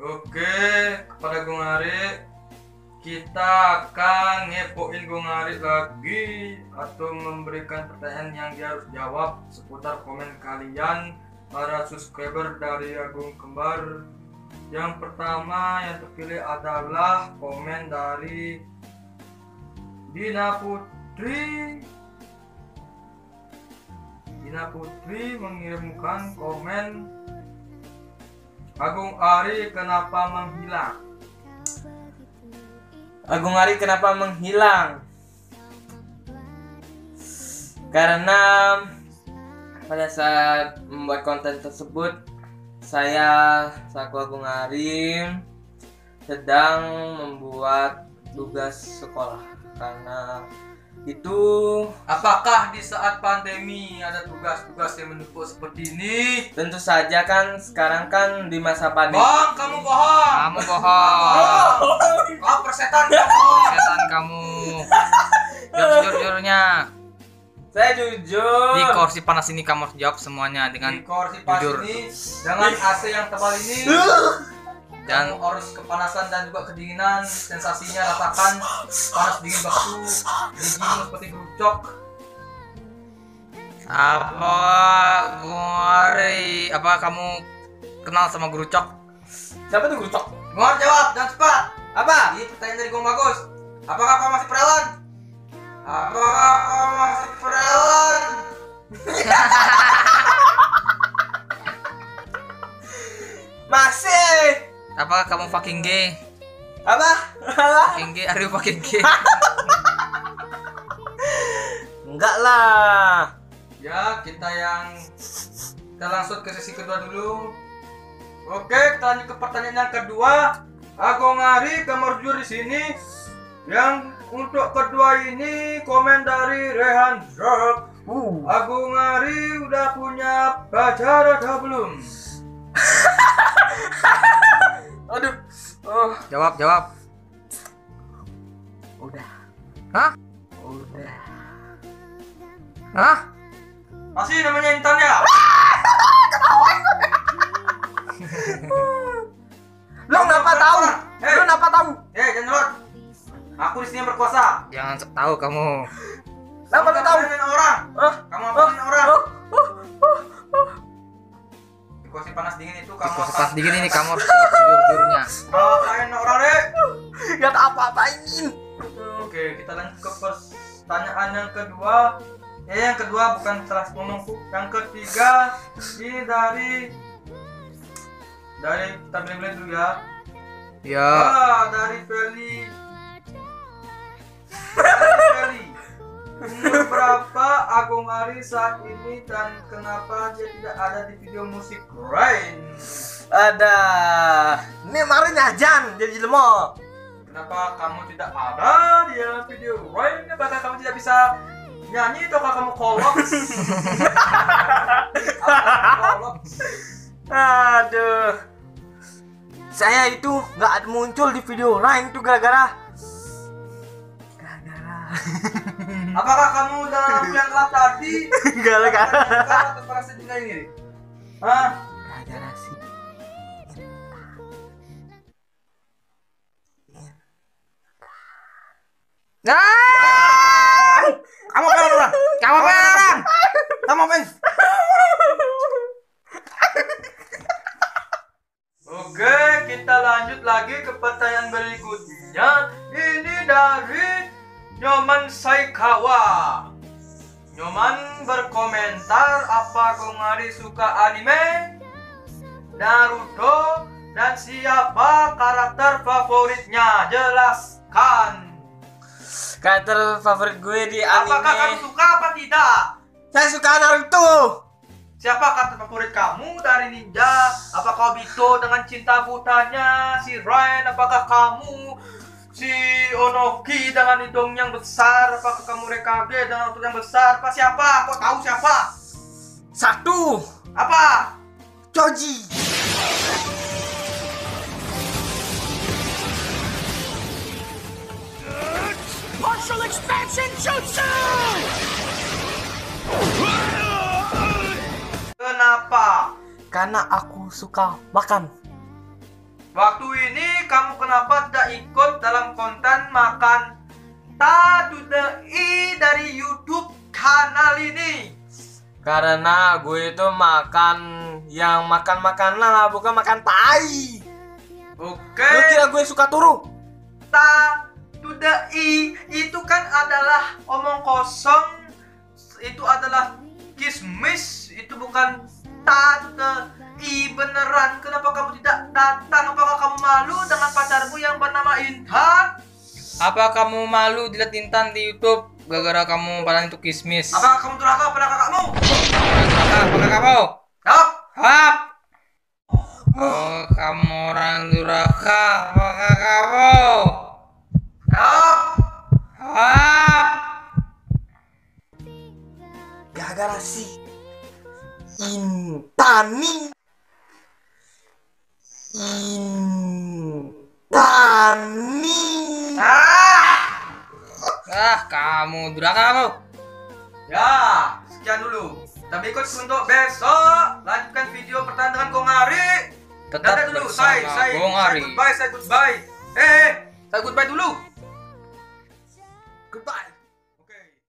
Oke, kepada Gung Ari kita akan ngepoin Gung Ari lagi atau memberikan pertanyaan yang dia harus jawab seputar komen kalian para subscriber dari Agung Kembar. Yang pertama yang terpilih adalah komen dari Dina Putri. Dina Putri mengirimkan komen Agung Ari kenapa menghilang? Agung Ari kenapa menghilang? Karena pada saat membuat konten tersebut saya selaku Agung Ari sedang membuat tugas sekolah karena itu Apakah di saat pandemi ada tugas-tugas yang menumpuk seperti ini? tentu saja kan sekarang kan di masa pandemi Bang, kamu bohong. Kamu bohong. Kau persetan kamu. Setan kamu. Jujur-jujurnya saya jujur di kursi panas ini kamu harus jawab semuanya Di dengan kursi pas Jujur. ini dengan AC yang tebal ini dan kamu harus kepanasan dan juga kedinginan sensasinya rasakan panas dingin bakso gigimu seperti gerucok apa Gumari apa kamu kenal sama guru cok? siapa tuh gucok Gua jawab dan cepat apa Ini pertanyaan dari Gong Bagus Apakah kau masih perawan? Apakah kau masih perawan? Apakah kamu fucking gay? apa Fucking gay, are you fucking gay? enggak lah Ya, kita yang kita langsung ke sesi kedua dulu. Oke, kita lanjut ke pertanyaan yang kedua. Agong Ari kamar jujur di sini. Yang untuk kedua ini komen dari Rehan Zerk. uh. Agung Ari udah punya pacar atau belum? aduh oh Jawab, jawab. udah Hah? udah Hah? Masih namanya Intan ya? lu kenapa tahu Hei. lu kenapa tahu Eh, jangan nyolot. Aku di sini berkuasa. Jangan sok tahu kamu. kenapa tahu Kamu orang. Hah? Kamu apa orang? oh. Di kursi panas dingin itu kamu kursi apa? pas dingin ini kamu harus jujur-jujurnya. Kalau kalian orang deh. Gak apa-apain Oke, kita lanjut ke pertanyaan yang kedua. Eh, yang kedua bukan salah ngomong. Yang ketiga ini dari dari kita pilih dulu ya. Ya. Ah, dari Feli. Berapa Agung Ari saat ini dan kenapa dia tidak ada di video musik Rain? ada ini kemarin nyajan jadi lemot Kenapa kamu tidak ada di dalam video Rain? Apakah kamu tidak bisa nyanyi ataukah kamu kolok? kolok? aduh saya itu nggak muncul di video lain tuh gara-gara Apakah kamu dengan aku yang gelap tadi? gara-gara Bukan atau para sedina ini? Hah? gara-gara sih Ah! Kamu apa orang? Kamu apa orang? Kamu apa? Oke, kita lanjut lagi ke pertanyaan berikutnya. Ini dari Nyoman Saikawa. Nyoman berkomentar apa Kongari suka anime, Naruto, dan siapa karakter favoritnya? Jelaskan. karakter favorit gue di anime Apakah kamu suka apa tidak? saya suka Naruto Siapa karakter favorit kamu dari ninja? Apakah Obito dengan cinta butanya? Si Rain? Apakah kamu si Onoki dengan hidung yang besar? Apakah kamu Rekage dengan otot yang besar? Apa siapa? Kau tahu siapa? satu Apa? Choji Partial expansion jutsu! Kenapa? karena aku suka makan Waktu ini kamu kenapa tidak ikut dalam konten makan tadudai dari YouTube kanal ini? Karena gue itu makan yang makan-makan lah, bukan makan tai. Oke. Lu kira gue suka turu? Tadudai itu kan adalah omong kosong. Itu adalah kismis. Itu bukan tadudai beneran. Kenapa kamu tidak datang? Apakah kamu malu dengan pacarmu yang bernama Intan? Apa kamu malu dilihat Intan di YouTube gara-gara kamu padahal itu kismis? Apakah kamu durhaka pada kakakmu? Apakah apakah kamu? Jawab. Hap! Oh, kamu orang durhaka. Apakah kamu? Jawab. Hap! Gara-gara si Intani. Intani. Ah, kamu durhaka kamu. Ya, sekian dulu. Tapi ikut untuk besok. Lanjutkan video pertanyaan dengan Kongari. Tetap Dadah dulu, say, bersama say, Bung say Ari. goodbye, say goodbye. Eh, eh, say goodbye dulu.